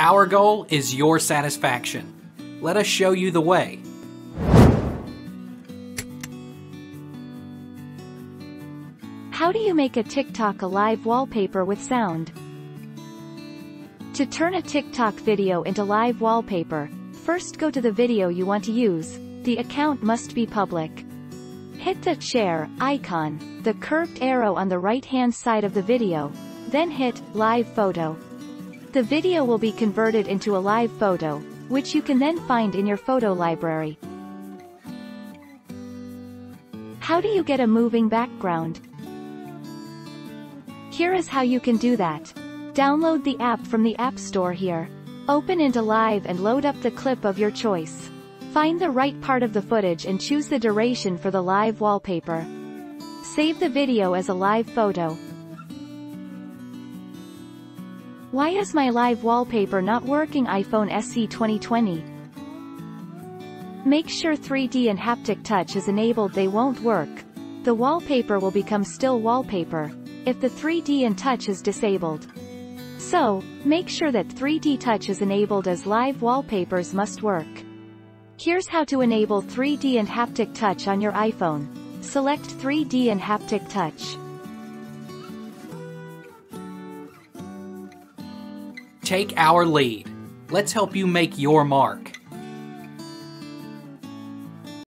Our goal is your satisfaction. Let us show you the way. How do you make a TikTok a live wallpaper with sound? To turn a TikTok video into live wallpaper, first go to the video you want to use, the account must be public. Hit the share icon, the curved arrow on the right-hand side of the video, then hit live photo. The video will be converted into a live photo, which you can then find in your photo library. How do you get a moving background? Here is how you can do that. Download the app from the App Store here. Open intoLive and load up the clip of your choice. Find the right part of the footage and choose the duration for the live wallpaper. Save the video as a live photo. Why is my live wallpaper not working iPhone SE 2020? Make sure 3D and haptic touch is enabled they won't work. The wallpaper will become still wallpaper, if the 3D and touch is disabled. So, make sure that 3D touch is enabled as live wallpapers must work. Here's how to enable 3D and haptic touch on your iPhone. Select 3D and haptic touch. Take our lead. Let's help you make your mark.